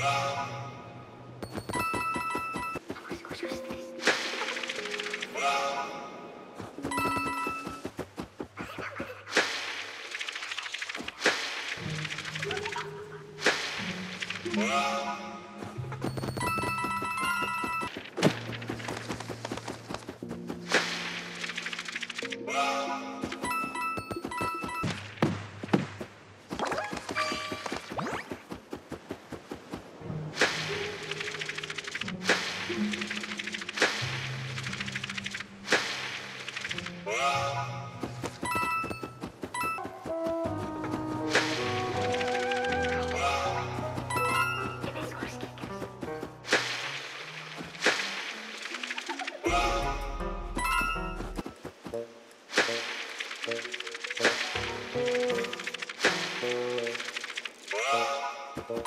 Whoa. Woo!